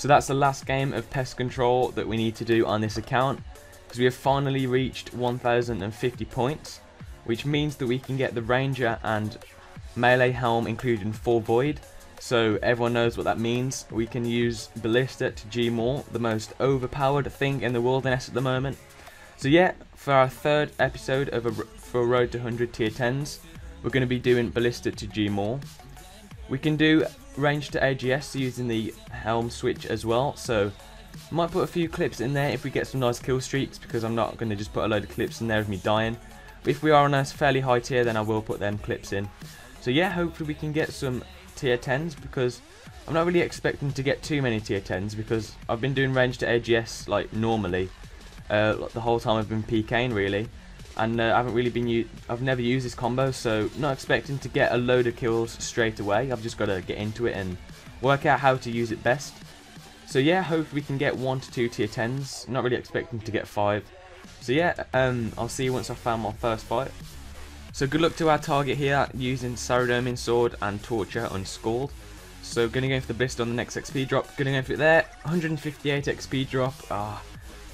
So that's the last game of pest control that we need to do on this account because we have finally reached 1050 points which means that we can get the ranger and melee helm included in full void so everyone knows what that means. We can use Ballista to G Maul, the most overpowered thing in the wilderness at the moment. So yeah, for our third episode of a, for Road to 100 tier 10s, we're going to be doing Ballista to G Maul. We can do range to AGS using the helm switch as well, so might put a few clips in there if we get some nice kill streaks because I'm not going to just put a load of clips in there of me dying. But if we are on a fairly high tier then I will put them clips in. So yeah, hopefully we can get some tier 10s because I'm not really expecting to get too many tier 10s because I've been doing range to AGS like normally uh, the whole time I've been PKing really and uh, I haven't really been I've never used this combo so not expecting to get a load of kills straight away. I've just got to get into it and work out how to use it best. So yeah hopefully we can get 1 to 2 tier 10s not really expecting to get 5 so yeah um, I'll see you once I've found my first fight. So good luck to our target here using Saradomin Sword and Torture Unscald. So gonna go for the Ballista on the next XP drop, gonna go for it there, 158 XP drop, ah,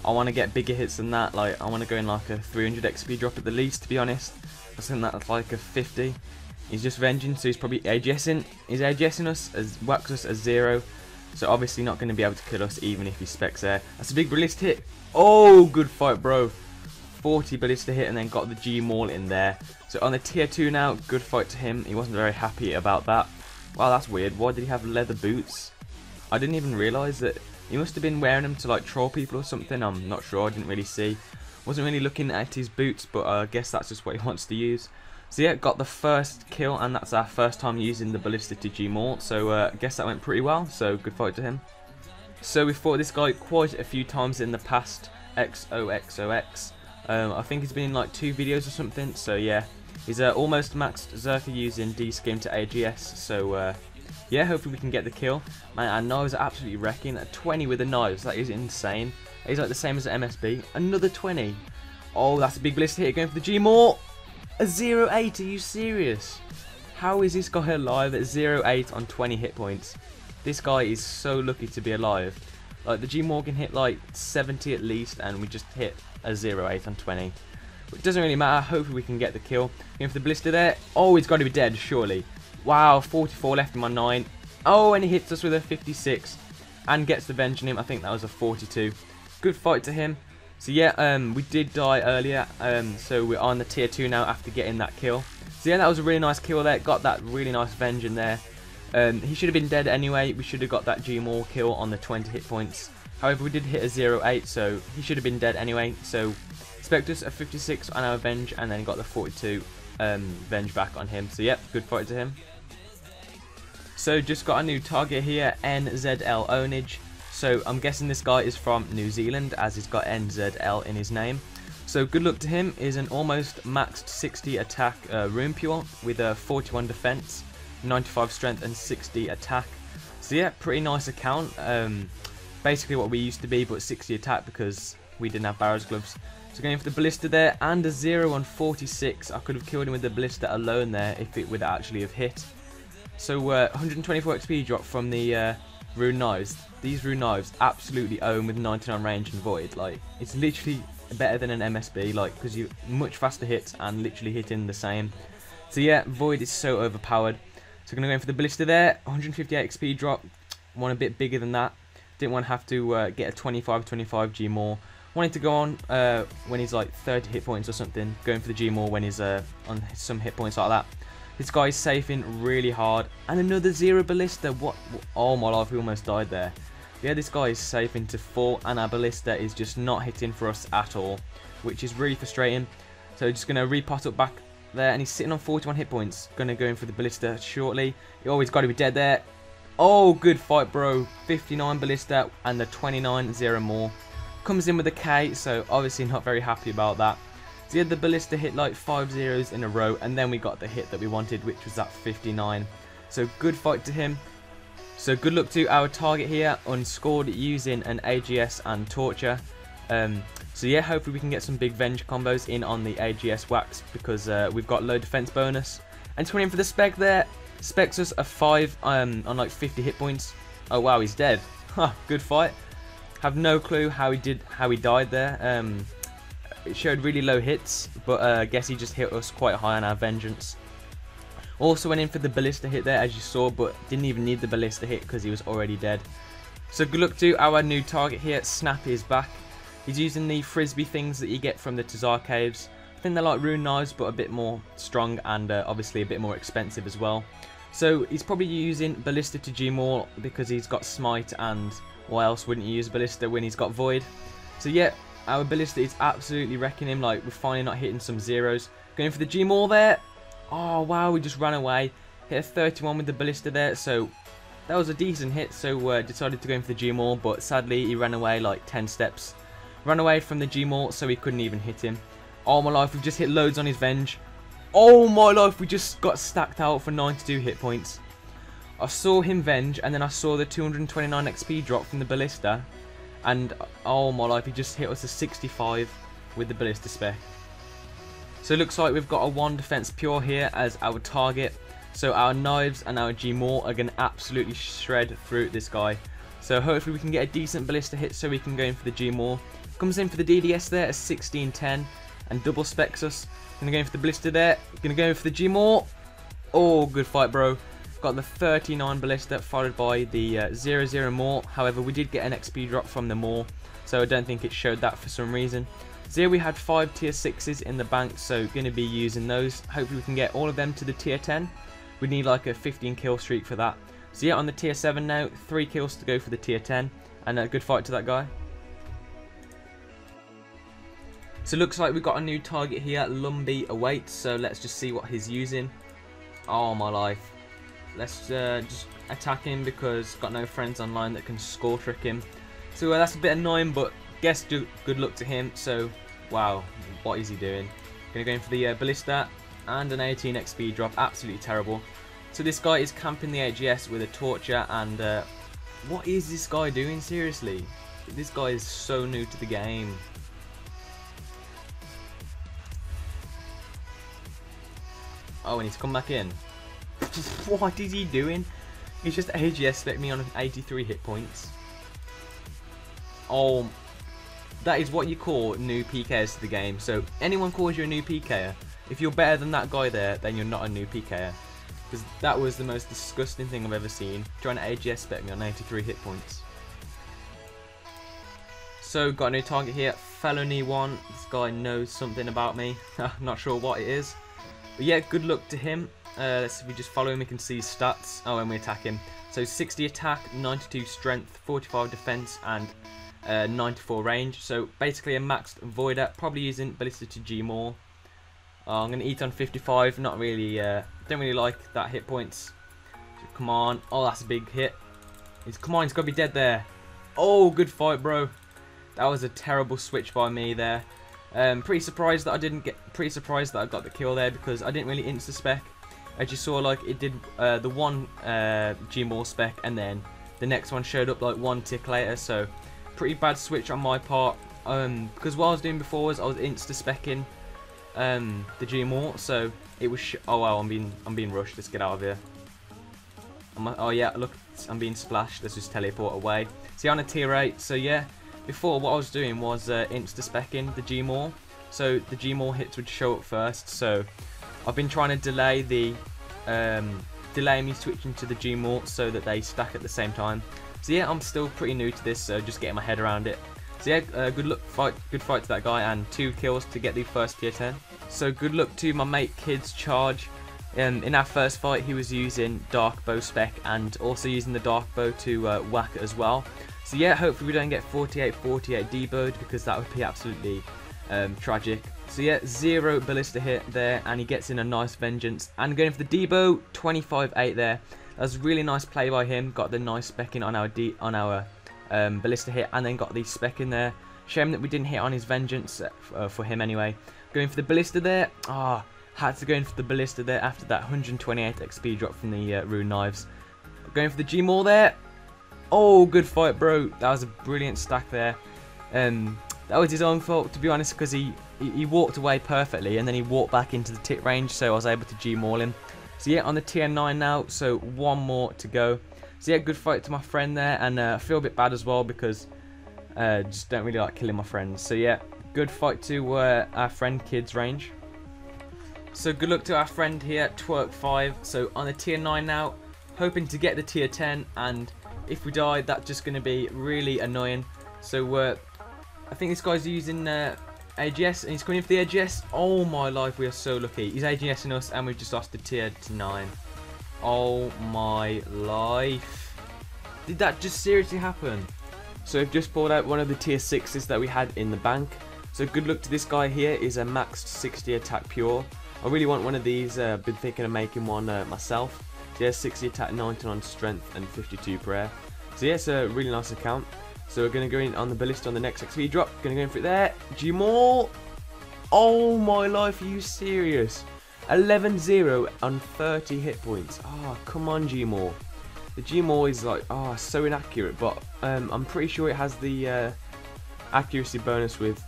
I want to get bigger hits than that, like I want to go in like a 300 XP drop at the least to be honest, I think that's like a 50. He's just venging, so he's probably AGSing, he's AGSing us, as whacks us as zero, so obviously not going to be able to kill us even if he specs there. That's a big Ballista hit, oh good fight bro, 40 ballista hit and then got the G Maul in there. So on the tier 2 now, good fight to him. He wasn't very happy about that. Wow, that's weird. Why did he have leather boots? I didn't even realise that he must have been wearing them to like troll people or something. I'm not sure. I didn't really see. Wasn't really looking at his boots, but I guess that's just what he wants to use. So yeah, got the first kill, and that's our first time using the Ballista to G Maul. So uh, I guess that went pretty well, so good fight to him. So we fought this guy quite a few times in the past, XOXOX. Um, I think he's been in like two videos or something, so yeah. He's uh, almost maxed Zerker using D-Scim to AGS, so uh, yeah, hopefully we can get the kill. Man, our knives are absolutely wrecking. At 20 with the knives, that is insane. He's like the same as the MSB. Another 20. Oh, that's a big blister here, going for the G-Maul. A 0-8, are you serious? How is this guy alive at 0-8 on 20 hit points? This guy is so lucky to be alive. Like, the G-Maul can hit like 70 at least, and we just hit a 0-8 on 20. But it doesn't really matter. Hopefully we can get the kill. Going for the blister there. Oh, he's got to be dead, surely. Wow, 44 left in my 9. Oh, and he hits us with a 56. And gets the venge on him. I think that was a 42. Good fight to him. So yeah, um, we did die earlier. Um, so we're on the tier 2 now after getting that kill. So yeah, that was a really nice kill there. Got that really nice venge in there. Um, he should have been dead anyway. We should have got that G-Maul kill on the 20 hit points. However, we did hit a 0-8, so he should have been dead anyway. So, Spectus a 56 on our Venge, and then got the 42 um, Venge back on him. So, yep, good fight to him. So, just got a new target here, NZL Onage. So, I'm guessing this guy is from New Zealand, as he's got NZL in his name. So, good luck to him. Is an almost maxed 60 attack uh, Rune Pure with a 41 defense, 95 strength, and 60 attack. So, yeah, pretty nice account. Um, basically what we used to be, but 60 attack because we didn't have Barrows gloves. So going for the Ballista there, and a 0 on 46. I could have killed him with the blister alone there if it would actually have hit. So uh, 124 XP drop from the uh, Rune Knives. These Rune Knives absolutely own with 99 range and Void. Like, it's literally better than an MSB, like, because you much faster hits and literally hitting the same. So yeah, Void is so overpowered. So I'm to go in for the Ballista there, 158 XP drop, one a bit bigger than that. Didn't want to have to uh, get a 25, 25 G Maul. Wanted to go on uh, when he's like 30 hit points or something. Going for the G Maul when he's uh, on some hit points like that. This guy's safing really hard. And another zero ballista. What? Oh my life, we almost died there. Yeah, this guy is safe into four, and our ballista is just not hitting for us at all, which is really frustrating. So just gonna repot up back there, and he's sitting on 41 hit points. Gonna go in for the ballista shortly. He always got to be dead there. Oh, good fight, bro. 59 Ballista and the 29 Zero more. Comes in with a K, so obviously not very happy about that. So yeah, the Ballista hit like 5 zeros in a row, and then we got the hit that we wanted, which was that 59. So good fight to him. So good luck to our target here, unscored using an AGS and Torture. Um, so yeah, hopefully we can get some big Venge combos in on the AGS Wax, because uh, we've got low defense bonus. And 20 in for the spec there, Specs us a 5 um, on like 50 hit points. Oh wow, he's dead. good fight. Have no clue how he did, how he died there. Um, it showed really low hits, but uh, I guess he just hit us quite high on our vengeance. Also went in for the ballista hit there, as you saw, but didn't even need the ballista hit because he was already dead. So good luck to our new target here. Snap is back. He's using the frisbee things that you get from the TzHaar caves. I think they're like rune knives, but a bit more strong and uh, obviously a bit more expensive as well. So he's probably using Ballista to G-Maul because he's got Smite and why else wouldn't you use Ballista when he's got Void? So yeah, our Ballista is absolutely wrecking him. Like we're finally not hitting some zeros. Going for the G-Maul there. Oh wow, we just ran away. Hit a 31 with the Ballista there. So that was a decent hit. So uh, decided to go in for the G-Maul, but sadly he ran away like 10 steps Ran away from the G-Maul so we couldn't even hit him. Oh, my life, we've just hit loads on his Venge. Oh my life, we just got stacked out for 92 hit points. I saw him Venge, and then I saw the 229 XP drop from the Ballista. And oh my life, he just hit us a 65 with the Ballista spec. So it looks like we've got a 1 defense pure here as our target. So our knives and our G-Maul are going to absolutely shred through this guy. So hopefully we can get a decent ballista hit so we can go in for the G-Maul. Comes in for the DDS there at 1610 and double specs us. Gonna go in for the ballista there. Gonna go in for the G-Maul. Oh, good fight, bro. Got the 39 ballista followed by the uh, 00 More. However, we did get an XP drop from the More, so I don't think it showed that for some reason. So here we had 5 tier 6s in the bank, so going to be using those. Hopefully we can get all of them to the tier 10. We need like a 15 kill streak for that. So yeah, on the tier 7 now, 3 kills to go for the tier 10. And a good fight to that guy. So looks like we've got a new target here. Lumby awaits. So let's just see what he's using. Oh my life. Let's uh, just attack him because got no friends online that can skull trick him. So uh, that's a bit annoying, but guess do good luck to him. So wow, what is he doing? Gonna go in for the uh, ballista and an 18 XP drop. Absolutely terrible. So this guy is camping the AGS with a torture and uh, what is this guy doing seriously? This guy is so new to the game. Oh, and he's come back in. What is he doing? He's just AGS let me on 83 hit points. Oh, that is what you call new PKers to the game. So anyone calls you a new PKer, if you're better than that guy there, then you're not a new PKer. Because that was the most disgusting thing I've ever seen. Trying to AGS spec me on 83 hit points. So, got a new target here. Felony 1. This guy knows something about me. not sure what it is. But yeah, good luck to him. Uh, let's see if we just follow him, we can see his stats. Oh, and we attack him. So 60 attack, 92 strength, 45 defense, and uh, 94 range. So basically a maxed Voider, probably using Ballista to G-Maul. Oh, I'm going to eat on 55, not really, uh, don't really like that hit points. So come on. Oh, that's a big hit. He's, come on, he's got to be dead there. Oh, good fight, bro. That was a terrible switch by me there. Um, pretty surprised that I didn't get. Pretty surprised that I got the kill there because I didn't really insta spec. As you saw, like it did uh, the one uh, G-Maul spec, and then the next one showed up like one tick later. So pretty bad switch on my part. Um, because what I was doing before was I was insta specking um, the G-Maul, so it was. oh wow, I'm being I'm being rushed. Let's get out of here. I'm, oh yeah, look, I'm being splashed. Let's just teleport away. See on a tier 8, so yeah, before, what I was doing was uh, insta-specking the G-Maul. So the G-Maul hits would show up first. So I've been trying to delay the um, delay me switching to the G-Maul so that they stack at the same time. So yeah, I'm still pretty new to this, so just getting my head around it. So yeah, uh, good luck, fight, good fight to that guy, and two kills to get the first tier 10. So good luck to my mate Kids Charge. Um, in our first fight, he was using Dark Bow spec and also using the Dark Bow to uh, whack it as well. So yeah, hopefully we don't get 48-48 debowed because that would be absolutely um, tragic. So yeah, zero ballista hit there, and he gets in a nice vengeance. And going for the debo, 25-8 there. That was a really nice play by him. Got the nice spec in on our D on our um, ballista hit, and then got the spec in there. Shame that we didn't hit on his vengeance uh, for him anyway. Going for the ballista there. Ah, oh, had to go in for the ballista there after that 128 XP drop from the uh, rune knives. Going for the G-Maul there. Oh, good fight, bro. That was a brilliant stack there. Um, that was his own fault, to be honest, because he, he, he, walked away perfectly, and then he walked back into the tick range, so I was able to G-maul him. So yeah, on the tier 9 now, so one more to go. So yeah, good fight to my friend there, and uh, I feel a bit bad as well because uh, just don't really like killing my friends. So yeah, good fight to uh, our friend Kids range. So good luck to our friend here, Twerk5. So on the tier 9 now, hoping to get the tier 10, and if we die, that's just going to be really annoying. So uh, I think this guy's using uh, AGS, and he's coming in for the AGS. Oh my life, we are so lucky. He's AGSing us, and we've just lost the tier to 9. Oh my life. Did that just seriously happen? So I've just pulled out one of the tier 6s that we had in the bank. So good luck to this guy here is a maxed 60 attack pure. I really want one of these, uh, been thinking of making one uh, myself. Yeah, 60 attack, 99 strength and 52 prayer. So yeah, it's a really nice account. So we're going to go in on the ballista on the next XP drop. Going to go in for it there. Gmaul. Oh my life, are you serious? 11-0 on 30 hit points. Oh, come on Gmaul. The Gmaul is like, oh, so inaccurate, but um, I'm pretty sure it has the uh, accuracy bonus with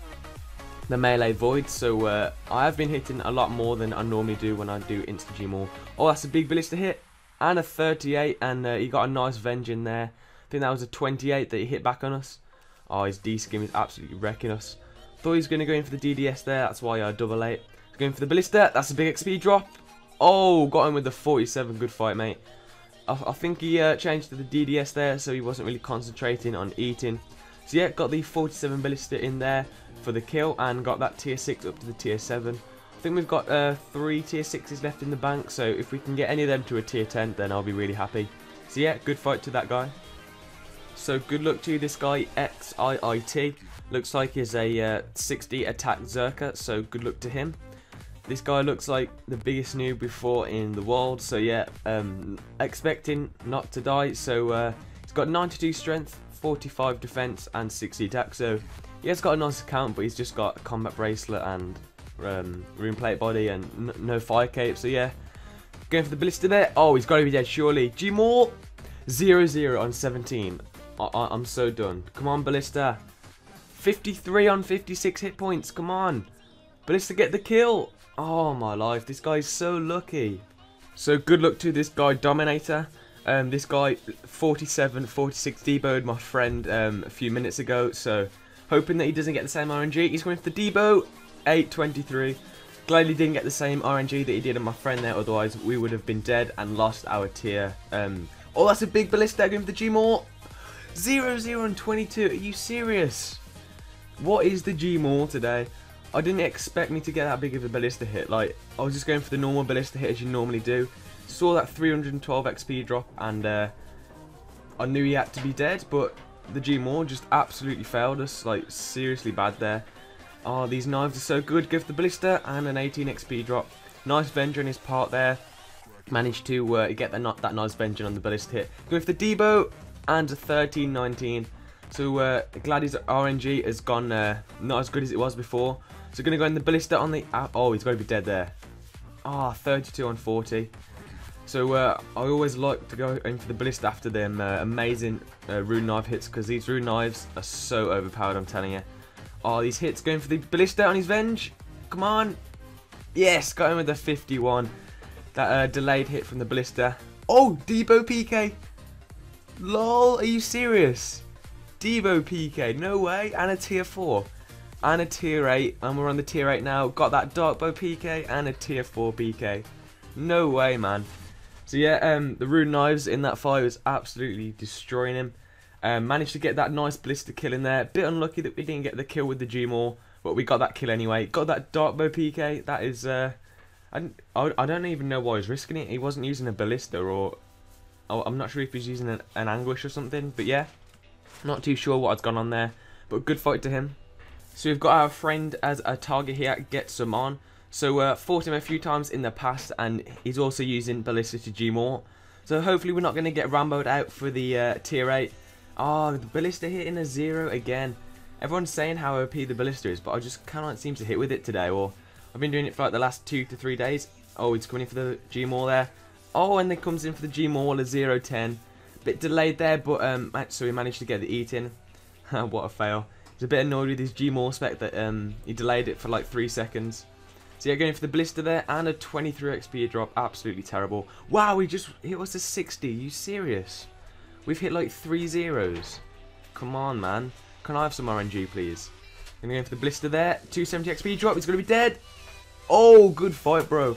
the melee void, so uh, I have been hitting a lot more than I normally do when I do insta Gmaul. Oh, that's a big ballista hit, and a 38, and uh, he got a nice venge in there. Think that was a 28 that he hit back on us. Oh, his D-scim is absolutely wrecking us. Thought he was going to go in for the DDS there, that's why I double eight. Going for the ballista. That's a big XP drop. Oh, got him with the 47. Good fight, mate. I, I think he uh, changed to the DDS there, so he wasn't really concentrating on eating. So yeah, got the 47 ballista in there for the kill and got that tier 6 up to the tier 7. I think we've got uh, three tier 6s left in the bank, so if we can get any of them to a tier 10, then I'll be really happy. So yeah, good fight to that guy. So good luck to this guy, XIIT. Looks like he's a uh, 60 attack Zerker, so good luck to him. This guy looks like the biggest noob before in the world, so yeah, um, expecting not to die. So uh, he's got 92 strength, 45 defense, and 60 attack. So he has got a nice account, but he's just got a combat bracelet and um, rune plate body and no fire cape. So yeah, going for the blister there. Oh, he's got to be dead surely. Gmaul 0 0 on 17. I am so done. Come on, ballista. 53 on 56 hit points. Come on. Ballista get the kill. Oh my life, this guy's so lucky. So good luck to this guy, Dominator. Um, this guy, 47, 46 deboed my friend um, a few minutes ago. So hoping that he doesn't get the same RNG. He's going for the debo, 823. Gladly didn't get the same RNG that he did on my friend there. Otherwise, we would have been dead and lost our tier. Um, oh, that's a big ballista going for the Gmaul. 0, 0 and 22. Are you serious? What is the Gmaul today? I didn't expect me to get that big of a ballista hit. Like, I was just going for the normal ballista hit as you normally do. Saw that 312 XP drop and uh, I knew he had to be dead, but the Gmaul just absolutely failed us. Like, seriously bad there. Oh, these knives are so good. Give the ballista and an 18 XP drop. Nice Venger in his part there. Managed to uh, get that, that nice Venger on the ballista hit. Going for the Debo and 13.19. So uh, glad his RNG has gone uh, not as good as it was before. So going to go in the ballista on the... Uh, oh, he's got to be dead there. Ah, oh, 32 on 40. So uh, I always like to go in for the ballista after them uh, amazing uh, rune knife hits because these rune knives are so overpowered, I'm telling you. Oh, these hits going for the ballista on his venge. Come on. Yes, got him with the 51. That uh, delayed hit from the ballista. Oh, Debo PK. Lol, are you serious? Debo PK, no way. And a tier 4 and a tier 8 and we're on the tier 8 now. Got that dark bow PK and a tier 4 PK no way man. So yeah um, the rune knives in that fight was absolutely destroying him. Um, managed to get that nice blister kill in there. Bit unlucky that we didn't get the kill with the Gmaul but we got that kill anyway. Got that dark bow PK that is uh, I, I don't even know why he's risking it. He wasn't using a ballista or I'm not sure if he's using an, an anguish or something but yeah not too sure what has gone on there but good fight to him so we've got our friend as a target here, get some on. So uh, fought him a few times in the past and he's also using Ballista to Gmaul. So hopefully we're not going to get Ramboed out for the uh, tier 8. Oh, the Ballista hitting a 0 again. Everyone's saying how OP the Ballista is, but I just cannot seem to hit with it today. Or I've been doing it for like the last 2 to 3 days. Oh, he's coming in for the Gmaul there. Oh, and then comes in for the Gmaul, a 0-10. Bit delayed there, but um, so he managed to get the eat in. what a fail. He's a bit annoyed with his Gmaul spec that um, he delayed it for like 3 seconds. So yeah, going for the blister there and a 23 XP drop. Absolutely terrible. Wow, we just hit us a 60. Are you serious? We've hit like three zeros. Come on, man. Can I have some RNG, please? Gonna go for the blister there. 270 XP drop. He's gonna be dead. Oh, good fight, bro.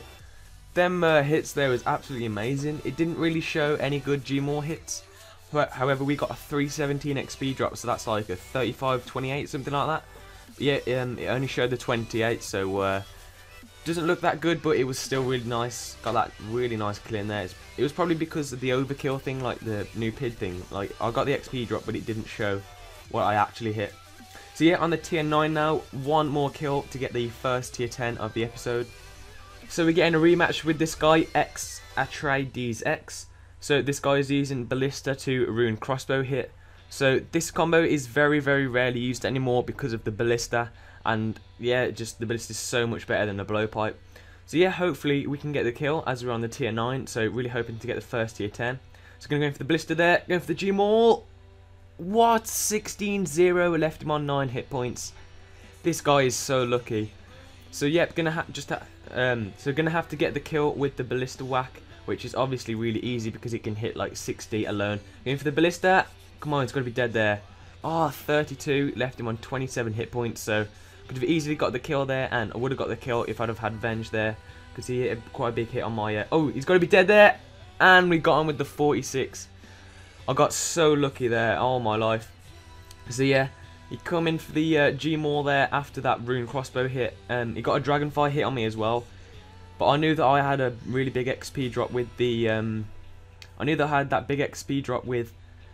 Them uh, hits there was absolutely amazing. It didn't really show any good Gmaul hits. However, we got a 317 XP drop, so that's like a 35-28, something like that. But yeah, um, it only showed the 28, so uh, doesn't look that good, but it was still really nice. Got that really nice in there. It was probably because of the overkill thing, like the new PID thing. Like, I got the XP drop, but it didn't show what I actually hit. So yeah, on the tier 9 now, one more kill to get the first tier 10 of the episode. So we're getting a rematch with this guy, X Atreides X. So this guy is using Ballista to rune Crossbow hit. So this combo is very, very rarely used anymore because of the Ballista. And yeah, just the Ballista is so much better than the Blowpipe. So yeah, hopefully we can get the kill as we're on the tier 9. So really hoping to get the first tier 10. So going to go for the Ballista there, going for the G-Maul. What? 16-0, left him on 9 hit points. This guy is so lucky. So yep, gonna have just ha um, so gonna have to get the kill with the ballista whack, which is obviously really easy because it can hit like 60 alone. Going for the ballista. Come on, it's gonna be dead there. Oh, 32 left him on 27 hit points. So could have easily got the kill there, and I would have got the kill if I'd have had Venge there because he hit quite a big hit on my. Uh, oh, he's gonna be dead there, and we got him with the 46. I got so lucky there, all my life. So yeah, he come in for the uh, G-Maul there after that rune crossbow hit. Um, he got a Dragonfire hit on me as well. But I knew that I had a really big XP drop with the... Um, I knew that I had that big XP drop with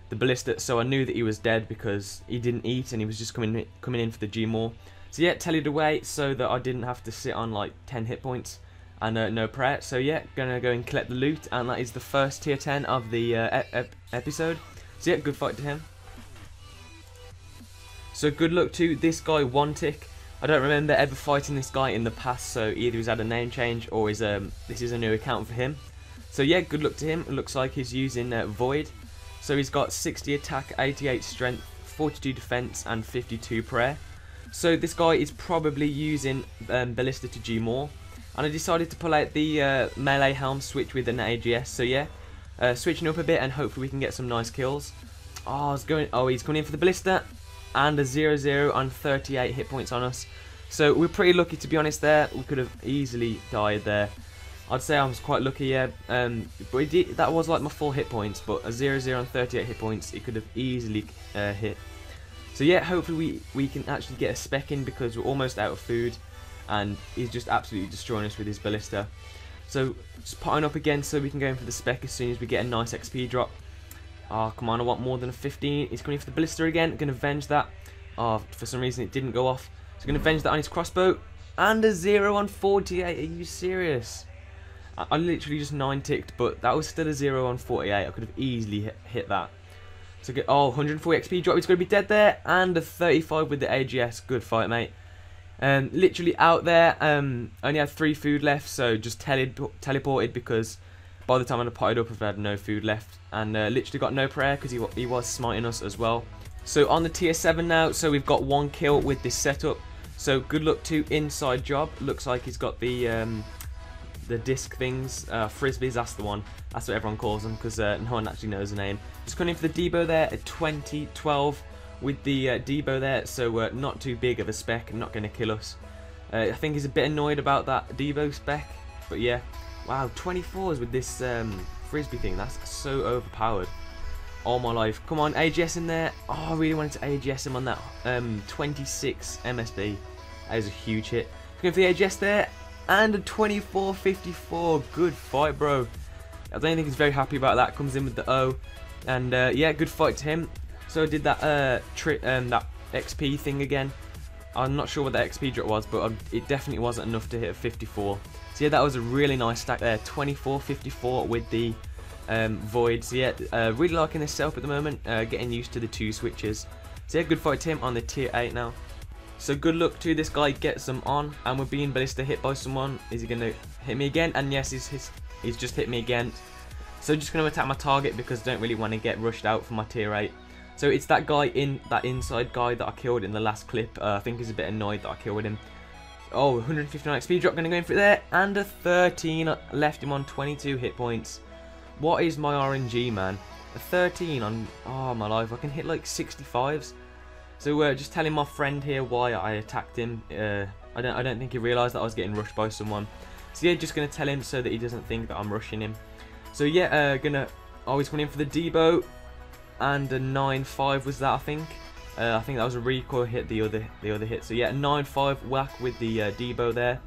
the Ballista, so I knew that he was dead because he didn't eat and he was just coming coming in for the G-Maul. So yeah, tallied away so that I didn't have to sit on like 10 hit points and uh, no prayer. So yeah, gonna go and collect the loot, and that is the first tier 10 of the uh, ep episode. So yeah, good fight to him. So good luck to this guy, One Tick. I don't remember ever fighting this guy in the past, so either he's had a name change or is um, this is a new account for him. So yeah, good luck to him. It looks like he's using uh, Void. So he's got 60 attack, 88 strength, 42 defense, and 52 prayer. So this guy is probably using um, Ballista to G Maul. And I decided to pull out the uh, melee helm switch with an AGS. So yeah, uh, switching up a bit and hopefully we can get some nice kills. Oh, he's going. Oh, he's coming in for the Ballista and a 0-0 on 38 hit points on us. So we're pretty lucky to be honest there. We could have easily died there. I'd say I was quite lucky, yeah. Um, but did, that was like my full hit points, but a 0-0 on 38 hit points, it could have easily uh, hit. So yeah, hopefully we, we can actually get a spec in because we're almost out of food. And he's just absolutely destroying us with his ballista. So just potting up again so we can go in for the spec as soon as we get a nice XP drop. Oh, come on, I want more than a 15. He's coming for the Blister again. Going to avenge that. Oh, for some reason it didn't go off. So going to avenge that on his crossbow. And a 0 on 48. Are you serious? I, I literally just 9 ticked, but that was still a 0 on 48. I could have easily hit, hit that. So get, oh, 140 XP drop. He's going to be dead there. And a 35 with the AGS. Good fight, mate. Um, literally out there. Um, only had three food left, so just tele teleported because by the time I'd potted up, I've had no food left. And uh, literally got no prayer because he, he was smiting us as well. So on the tier 7 now, so we've got one kill with this setup. So good luck to Inside Job. Looks like he's got the um, the disc things. Uh, frisbees, that's the one. That's what everyone calls them because uh, no one actually knows the name. Just coming in for the Debo there at 2012 with the uh, Debo there. So uh, not too big of a spec and not going to kill us. Uh, I think he's a bit annoyed about that Debo spec. But yeah, Wow, 24s with this um, frisbee thing. That's so overpowered. All my life. Come on, AGS in there. Oh, I really wanted to AGS him on that um, 26 MSB. That is a huge hit. Going for the AGS there. And a 24-54. Good fight, bro. I don't think he's very happy about that. Comes in with the O. And uh, yeah, good fight to him. So I did that uh, um, that XP thing again. I'm not sure what the XP drop was, but it definitely wasn't enough to hit a 54. So yeah, that was a really nice stack there. 24-54 with the um, Void. So yeah, uh, really liking this setup at the moment. Uh, getting used to the two switches. So yeah, good fight to him on the tier 8 now. So good luck to this guy gets them on. And we're being Ballista hit by someone. Is he going to hit me again? And yes, he's, he's, he's just hit me again. So just going to attack my target because I don't really want to get rushed out for my tier 8. So it's that guy in that inside guy that I killed in the last clip. Uh, I think he's a bit annoyed that I killed him. Oh, 159 XP drop, to go in for there. And a 13, left him on 22 hit points. What is my RNG, man? A 13 on... Oh, my life. I can hit like 65s. So uh, just telling my friend here why I attacked him. Uh, I don't I don't think he realised that I was getting rushed by someone. So yeah, just to tell him so that he doesn't think that I'm rushing him. So yeah, uh, gonna always come in for the Debo. And a 9-5 was that, I think. Uh, I think that was a recoil hit, the other the other hit. So yeah, 9-5 whack with the uh, Debo there.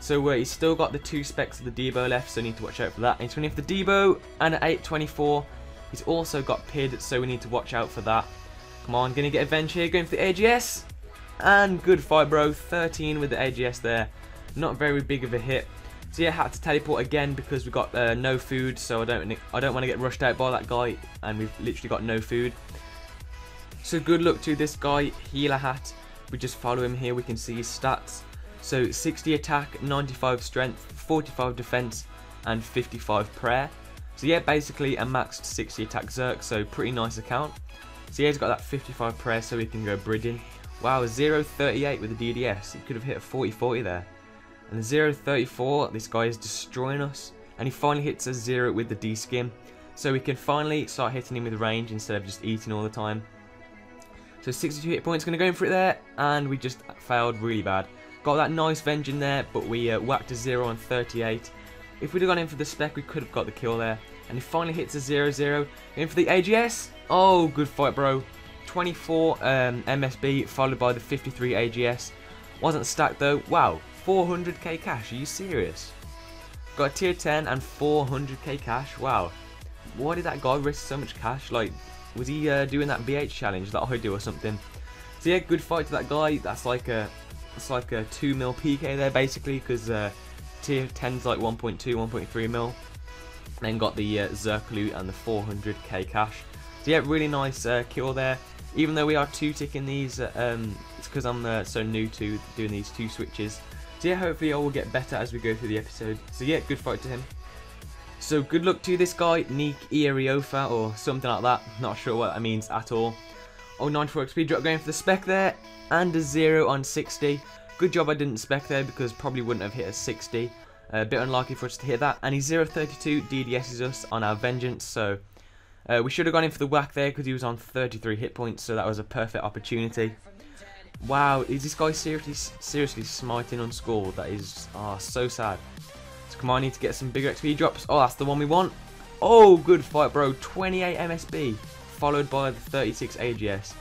So uh, he's still got the two specs of the Debo left, so need to watch out for that. And he's running for the Debo and an 824. He's also got PID, so we need to watch out for that. Come on, gonna get Avenge here, going for the AGS. And good fight, bro. 13 with the AGS there. Not very big of a hit. So yeah, had to teleport again because we got uh, no food, so I don't I don't want to get rushed out by that guy, and we've literally got no food. So good luck to this guy, Healer Hat. We just follow him here, we can see his stats. So 60 attack, 95 strength, 45 defense, and 55 prayer. So yeah, basically a maxed 60 attack Zerk, so pretty nice account. So yeah, he's got that 55 prayer so he can go bridging. Wow, 0.38 with the DDS. He could have hit a 40-40 there. And 0.34, this guy is destroying us. And he finally hits a 0 with the D scim. So we can finally start hitting him with range instead of just eating all the time. So 62 hit points, going to go in for it there. And we just failed really bad. Got that nice venge in there, but we uh, whacked a 0 on 38. If we'd have gone in for the spec, we could have got the kill there. And he finally hits a 0-0. In for the AGS. Oh, good fight, bro. 24 um, MSB, followed by the 53 AGS. Wasn't stacked, though. Wow, 400k cash. Are you serious? Got tier 10 and 400k cash. Wow. Why did that guy risk so much cash? Like, was he uh, doing that BH challenge that I do or something? So yeah, good fight to that guy. That's like a, that's like a 2 mil PK there basically, because uh, tier 10's like 1.2, 1.3 mil. Then got the uh, Zerk loot and the 400k cash. So yeah, really nice uh, kill there. Even though we are two ticking these, uh, um, it's because I'm uh, so new to doing these two switches. So yeah, hopefully I will get better as we go through the episode. So yeah, good fight to him. So good luck to this guy, Neek Iriofa, or something like that. Not sure what that means at all. Oh, 94 XP drop going for the spec there, and a 0 on 60. Good job I didn't spec there because probably wouldn't have hit a 60. Uh, a bit unlikely for us to hit that. And he's 032 DDSs us on our Vengeance, so uh, we should have gone in for the whack there because he was on 33 hit points, so that was a perfect opportunity. Wow, is this guy seriously seriously smiting on score? That is oh, so sad. So come on, I need to get some bigger XP drops. Oh, that's the one we want. Oh, good fight, bro. 28 MSB, followed by the 36 AGS.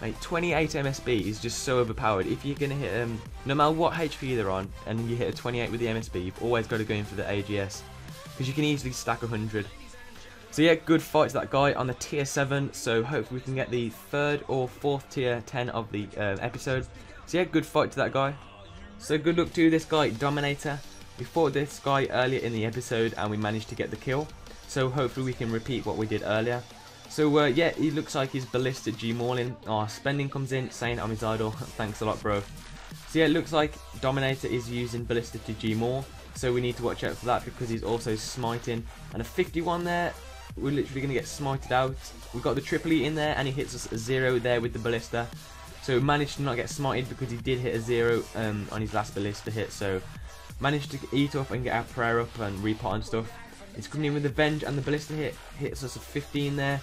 Mate, 28 MSB is just so overpowered. If you're going to hit um, no matter what HP they're on, and you hit a 28 with the MSB, you've always got to go in for the AGS. Because you can easily stack 100. So yeah, good fight to that guy on the tier 7, so hopefully we can get the third or fourth tier 10 of the uh, episode. So yeah, good fight to that guy. So good luck to this guy, Dominator. We fought this guy earlier in the episode and we managed to get the kill. So hopefully we can repeat what we did earlier. So uh, yeah, he looks like he's ballistic G Mauling. Oh, spending comes in, saying I'm his idol. Thanks a lot, bro. So yeah, it looks like Dominator is using ballistic to G Maul. So we need to watch out for that because he's also smiting. And a 51 there, we're literally going to get smited out. We've got the triple E in there, and he hits us a zero there with the ballista. So managed to not get smited because he did hit a zero um, on his last ballista hit. So managed to eat up and get our prayer up and repot and stuff. He's coming in with the venge and the ballista hit hits us a 15 there.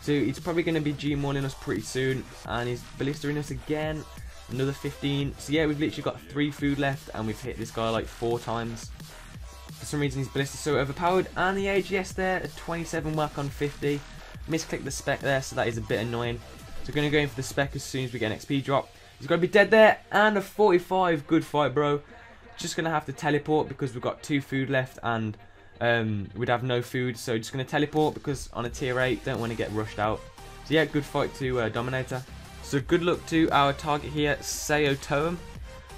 So he's probably going to be G1 in us pretty soon. And he's ballista in us again. Another 15. So yeah, we've literally got three food left and we've hit this guy like four times. For some reason his ballista so overpowered. And the AGS there, a 27 whack on 50. Misclicked the spec there, so that is a bit annoying. So we're going to go in for the spec as soon as we get an XP drop. He's going to be dead there. And a 45. Good fight, bro. Just going to have to teleport because we've got two food left. And um, we'd have no food. So just going to teleport because on a tier 8, don't want to get rushed out. So yeah, good fight to uh, Dominator. So good luck to our target here, Sayo Toem.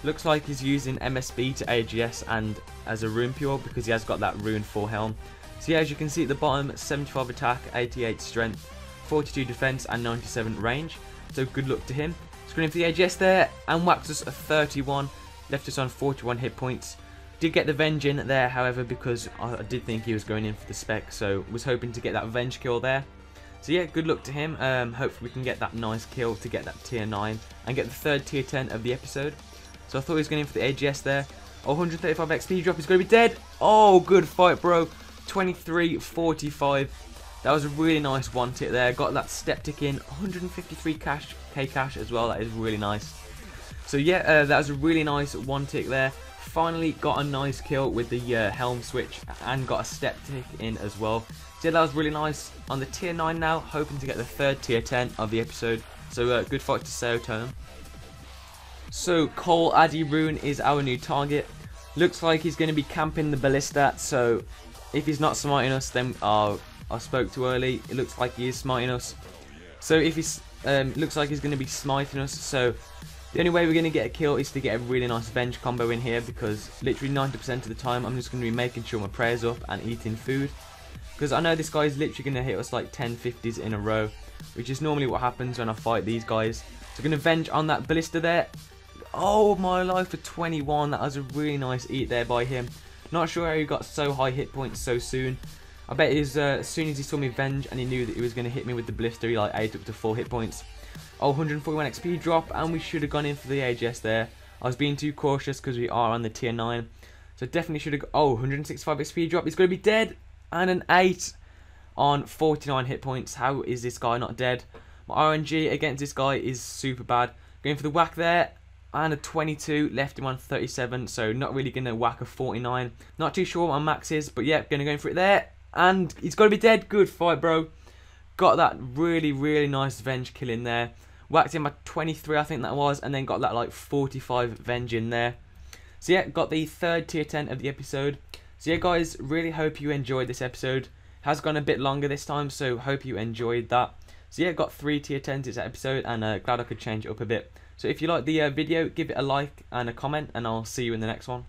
Looks like he's using MSB to AGS and as a rune pure because he has got that rune 4 helm. So yeah, as you can see at the bottom, 75 attack, 88 strength, 42 defense and 97 range. So good luck to him. Screening for the AGS there and whacks us a 31, left us on 41 hit points. Did get the Venge in there, however, because I did think he was going in for the spec, so was hoping to get that Venge kill there. So yeah, good luck to him. Um, hopefully we can get that nice kill to get that tier 9 and get the third tier 10 of the episode. So I thought he was going in for the AGS there. Oh, 135 XP drop. He's going to be dead. Oh, good fight, bro. 23, 45. That was a really nice one tick there. Got that step tick in, 153 cash, K cash as well. That is really nice. So yeah, uh, that was a really nice one tick there. Finally got a nice kill with the uh, helm switch and got a step tick in as well. So yeah, that was really nice. On the tier 9 now, hoping to get the third tier 10 of the episode. So uh, good fight to Seoturn. So Cole Addy Rune is our new target. Looks like he's going to be camping the ballista. So if he's not smiting us, then I spoke too early. It looks like he is smiting us. So if he's um, looks like he's going to be smiting us. So the only way we're going to get a kill is to get a really nice Venge combo in here because literally 90% of the time I'm just going to be making sure my prayer's up and eating food. Because I know this guy is literally going to hit us like 10 50s in a row, which is normally what happens when I fight these guys. So going to Venge on that Ballista there. Oh my life for 21, that was a really nice eat there by him. Not sure how he got so high hit points so soon. I bet it was, uh, as soon as he saw me Venge and he knew that he was going to hit me with the blister, he like ate up to 4 hit points. Oh, 141 XP drop, and we should have gone in for the AGS there. I was being too cautious because we are on the tier 9. So definitely should have... Oh, 165 XP drop. He's going to be dead. And an 8 on 49 hit points. How is this guy not dead? My RNG against this guy is super bad. Going for the whack there. And a 22. Left him on 37. So not really to whack a 49. Not too sure what my max is. But yeah, to go for it there. And he's to be dead. Good fight, bro. Got that really, really nice Venge kill in there. Whacked him at 23, I think that was, and then got that like 45 Venge in there. So yeah, got the third tier 10 of the episode. So yeah, guys, really hope you enjoyed this episode. Has gone a bit longer this time, so hope you enjoyed that. So yeah, got three tier 10s this episode, and uh, glad I could change it up a bit. So if you like the uh, video, give it a like and a comment, and I'll see you in the next one.